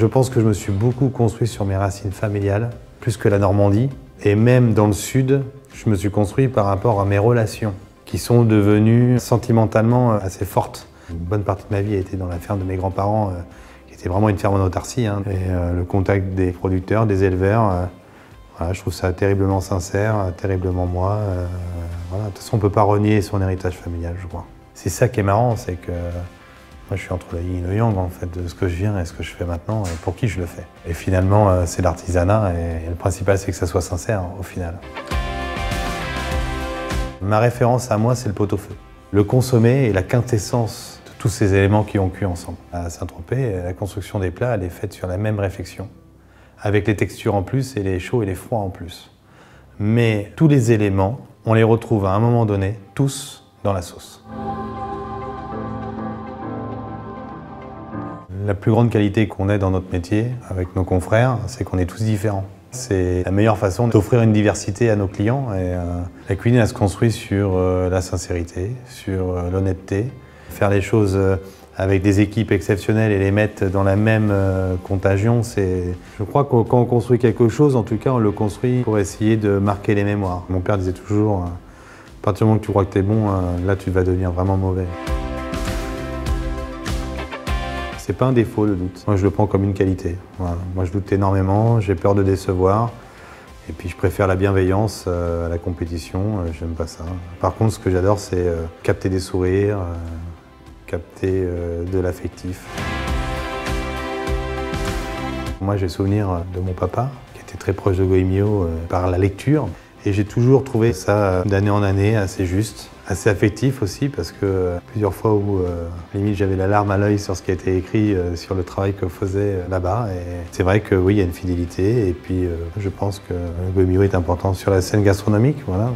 Je pense que je me suis beaucoup construit sur mes racines familiales, plus que la Normandie. Et même dans le sud, je me suis construit par rapport à mes relations, qui sont devenues sentimentalement assez fortes. Une bonne partie de ma vie a été dans la ferme de mes grands-parents, euh, qui était vraiment une ferme en autarcie. hein. Et euh, le contact des producteurs, des éleveurs, euh, voilà, je trouve ça terriblement sincère, terriblement moi. euh, voilà. De toute façon, on ne peut pas renier son héritage familial, je crois. C'est ça qui est marrant, c'est que moi, je suis entre le yin et le yang, en fait, de ce que je viens et ce que je fais maintenant et pour qui je le fais. Et finalement, euh, c'est l'artisanat et, le principal, c'est que ça soit sincère, au final. Ma référence à moi, c'est le pot-au-feu. Le consommer est la quintessence de tous ces éléments qui ont cuit ensemble. À Saint-Tropez, la construction des plats, elle est faite sur la même réflexion, avec les textures en plus et les chauds et les froids en plus. Mais tous les éléments, on les retrouve à un moment donné, tous dans la sauce. La plus grande qualité qu'on ait dans notre métier avec nos confrères, c'est qu'on est tous différents. C'est la meilleure façon d'offrir une diversité à nos clients. Et, euh, la cuisine, elle se construit sur euh, la sincérité, sur euh, l'honnêteté. Faire les choses avec des équipes exceptionnelles et les mettre dans la même contagion, c'est. Je crois que quand on construit quelque chose, en tout cas, on le construit pour essayer de marquer les mémoires. Mon père disait toujours à partir du moment que tu crois que tu es bon, là, tu vas devenir vraiment mauvais. C'est pas un défaut le doute. Moi je le prends comme une qualité. Moi je doute énormément, j'ai peur de décevoir. Et puis je préfère la bienveillance euh, à la compétition, euh, j'aime pas ça. Par contre ce que j'adore c'est euh, capter des sourires, capter de l'affectif. Moi j'ai souvenir de mon papa qui était très proche de Goemio par la lecture. Et j'ai toujours trouvé ça euh, d'année en année assez juste, assez affectif aussi parce que euh, plusieurs fois où euh, limite j'avais la larme à l'œil sur ce qui a été écrit sur le travail que faisait euh, là-bas. Et c'est vrai que oui, il y a une fidélité et puis je pense que Goemio est important sur la scène gastronomique. Voilà.